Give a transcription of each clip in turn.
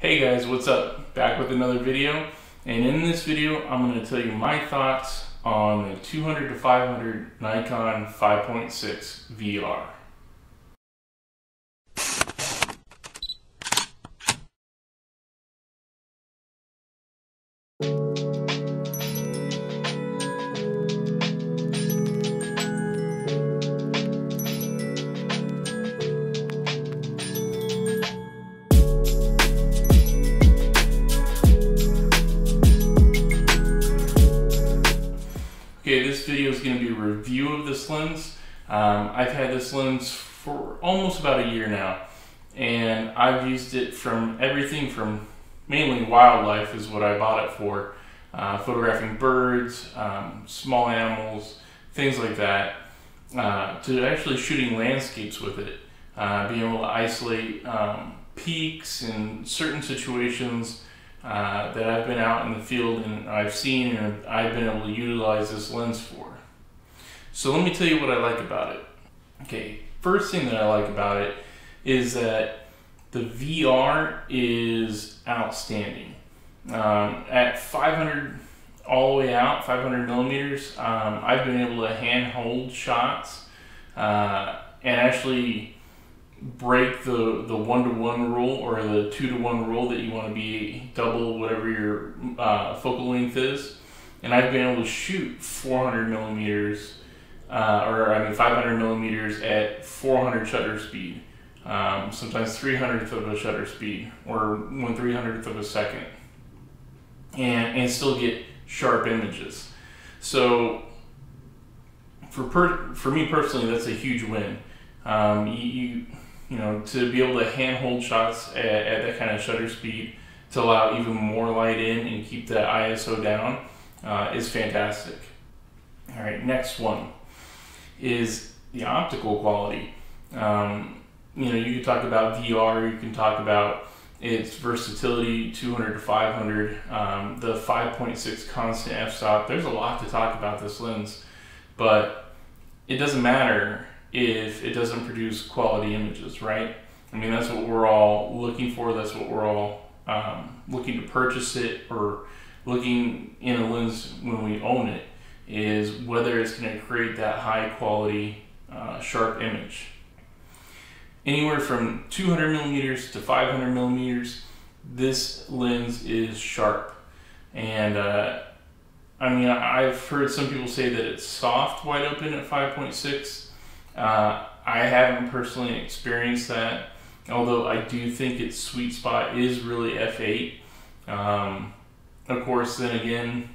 Hey guys, what's up? Back with another video. And in this video, I'm going to tell you my thoughts on the 200 to 500 Nikon 5.6 VR. Um, I've had this lens for almost about a year now, and I've used it from everything from mainly wildlife is what I bought it for, uh, photographing birds, um, small animals, things like that, uh, to actually shooting landscapes with it, uh, being able to isolate um, peaks in certain situations uh, that I've been out in the field and I've seen and I've been able to utilize this lens for. So let me tell you what I like about it. Okay, first thing that I like about it is that the VR is outstanding. Um, at 500 all the way out, 500 millimeters, um, I've been able to hand hold shots uh, and actually break the the one to one rule or the two to one rule that you want to be double whatever your uh, focal length is, and I've been able to shoot 400 millimeters, uh, or I mean 500 millimeters at 400 shutter speed, um, sometimes 300th of a shutter speed or one 300th of a second, and and still get sharp images. So for per, for me personally, that's a huge win. Um, you, you you know, to be able to handhold shots at, at that kind of shutter speed to allow even more light in and keep that ISO down uh, is fantastic. All right, next one is the optical quality. Um, you know, you can talk about VR, you can talk about its versatility, 200 to 500, um, the 5.6 constant f-stop. There's a lot to talk about this lens, but it doesn't matter if it doesn't produce quality images, right? I mean, that's what we're all looking for. That's what we're all um, looking to purchase it or looking in a lens when we own it is whether it's going to create that high quality, uh, sharp image. Anywhere from 200 millimeters to 500 millimeters, this lens is sharp. And uh, I mean, I've heard some people say that it's soft wide open at 5.6 uh, I haven't personally experienced that, although I do think its sweet spot is really f8. Um, of course, then again,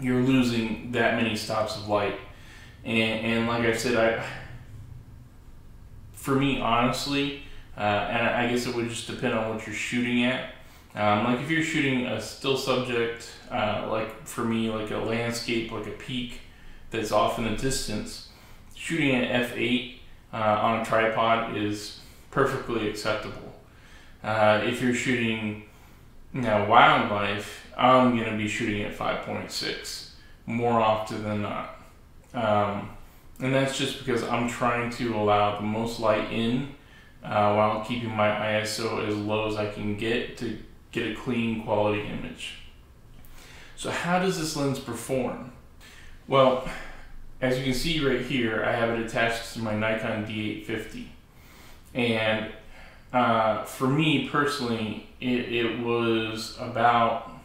you're losing that many stops of light, and, and like I said, I for me honestly, uh, and I guess it would just depend on what you're shooting at. Um, like if you're shooting a still subject, uh, like for me, like a landscape, like a peak that's off in the distance shooting an f8 uh, on a tripod is perfectly acceptable. Uh, if you're shooting you wildlife, I'm going to be shooting at 5.6 more often than not. Um, and that's just because I'm trying to allow the most light in uh, while keeping my ISO as low as I can get to get a clean quality image. So how does this lens perform? Well, as you can see right here, I have it attached to my Nikon D850. And uh, for me personally, it, it was about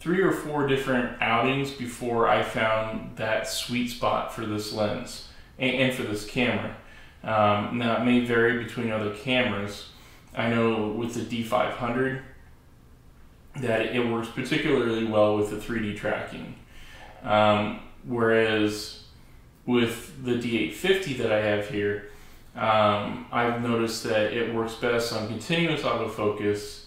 three or four different outings before I found that sweet spot for this lens and, and for this camera. Um, now it may vary between other cameras. I know with the D500 that it works particularly well with the 3D tracking. Um, Whereas with the D850 that I have here, um, I've noticed that it works best on continuous autofocus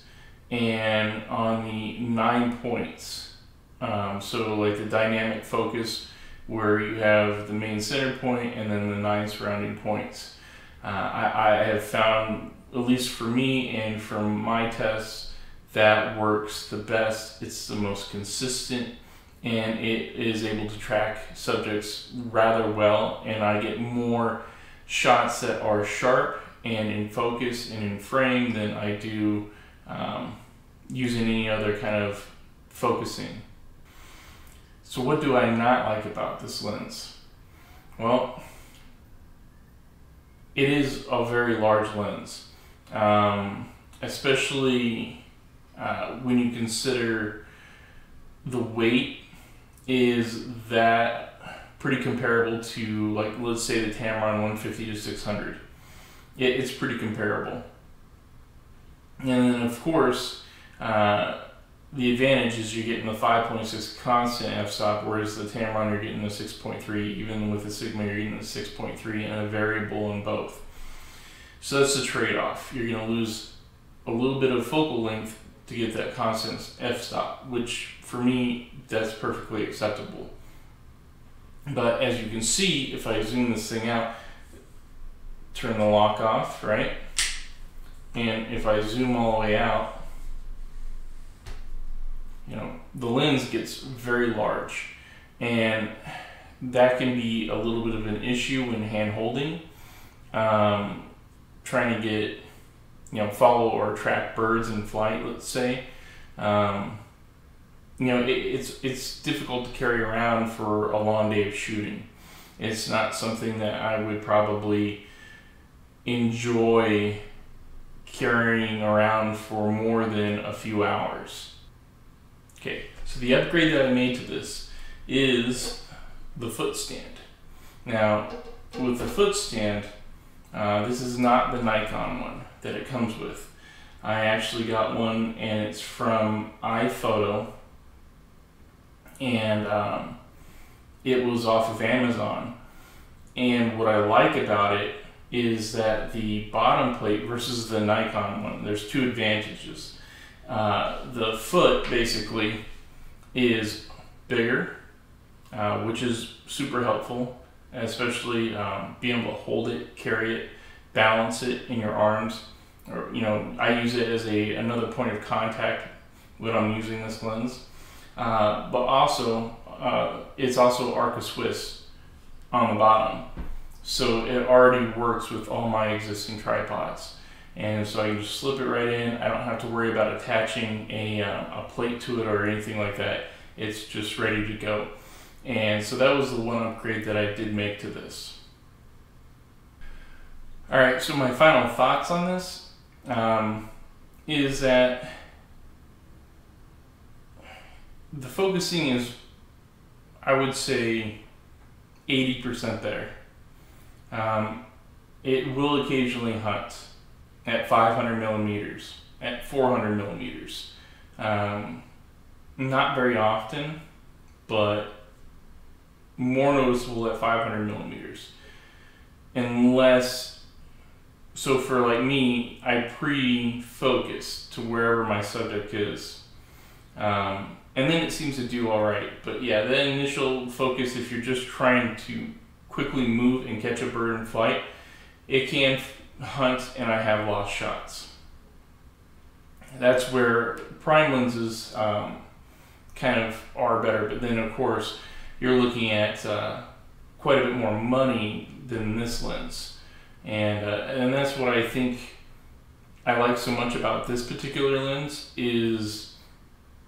and on the nine points. Um, so like the dynamic focus where you have the main center point and then the nine surrounding points. Uh, I, I have found, at least for me and from my tests, that works the best. It's the most consistent and it is able to track subjects rather well and I get more shots that are sharp and in focus and in frame than I do um, using any other kind of focusing. So what do I not like about this lens? Well, it is a very large lens, um, especially uh, when you consider the weight is that pretty comparable to like let's say the Tamron 150 to 600. It, it's pretty comparable. And then of course, uh, the advantage is you're getting the 5.6 constant f-stop, whereas the Tamron you're getting the 6.3. Even with the Sigma, you're getting the 6.3 and a variable in both. So that's the trade-off. You're going to lose a little bit of focal length to get that constant f-stop, which for me that's perfectly acceptable. But as you can see, if I zoom this thing out, turn the lock off, right? And if I zoom all the way out, you know, the lens gets very large and that can be a little bit of an issue when hand holding. Um, trying to get, you know, follow or track birds in flight, let's say. Um, you know, it, it's it's difficult to carry around for a long day of shooting. It's not something that I would probably enjoy carrying around for more than a few hours. Okay, so the upgrade that I made to this is the foot stand. Now, with the foot stand, uh, this is not the Nikon one that it comes with. I actually got one and it's from iShoot and um, it was off of Amazon. And what I like about it is that the bottom plate versus the Nikon one, there's two advantages. Uh, the foot basically is bigger, uh, which is super helpful, especially um, being able to hold it, carry it, balance it in your arms. Or you know, I use it as a another point of contact when I'm using this lens. Uh, but also, uh, it's also Arca Swiss on the bottom. So it already works with all my existing tripods. And so I can just slip it right in. I don't have to worry about attaching a, uh, a plate to it or anything like that. It's just ready to go. And so that was the one upgrade that I did make to this. All right, so my final thoughts on this um, is that the focusing is, I would say, 80% there. Um, it will occasionally hunt at 500 millimeters, at 400 millimeters. Um, not very often, but more noticeable at 500 millimeters. Unless, so for like me, I pre focus to wherever my subject is. Um, and then it seems to do all right. But yeah, the initial focus, if you're just trying to quickly move and catch a bird in flight, it can hunt and I have lost shots. That's where prime lenses um, kind of are better, but then of course you're looking at uh, quite a bit more money than this lens, and uh, and that's what I think I like so much about this particular lens is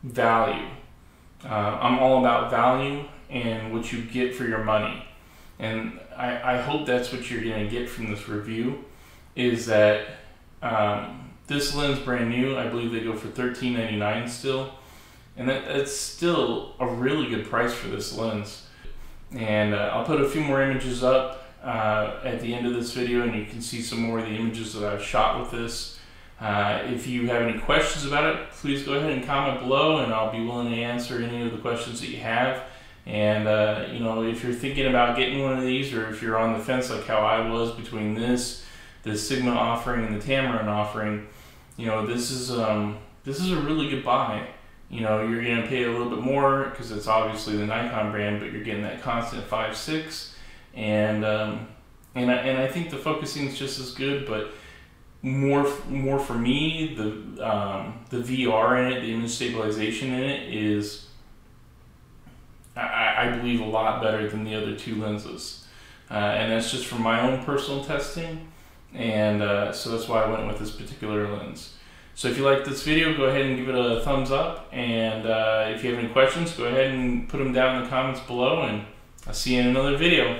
value. Uh, I'm all about value and what you get for your money. And I, I hope that's what you're going to get from this review is that um, this lens brand new. I believe they go for $13.99 still. And that, that's still a really good price for this lens. And uh, I'll put a few more images up uh, at the end of this video and you can see some more of the images that I've shot with this. Uh, if you have any questions about it, please go ahead and comment below and I'll be willing to answer any of the questions that you have. And, uh, you know, if you're thinking about getting one of these or if you're on the fence like how I was between this, the Sigma offering and the Tamron offering, you know, this is, um, this is a really good buy. You know, you're going to pay a little bit more because it's obviously the Nikon brand, but you're getting that constant 5.6. And, um, and, I, and I think the focusing is just as good, but more more for me the um, the VR in it, the image stabilization in it is I believe a lot better than the other two lenses, uh, and that's just from my own personal testing. and uh, so that's why I went with this particular lens. So if you like this video, go ahead and give it a thumbs up, and uh, if you have any questions, go ahead and put them down in the comments below, and I'll see you in another video.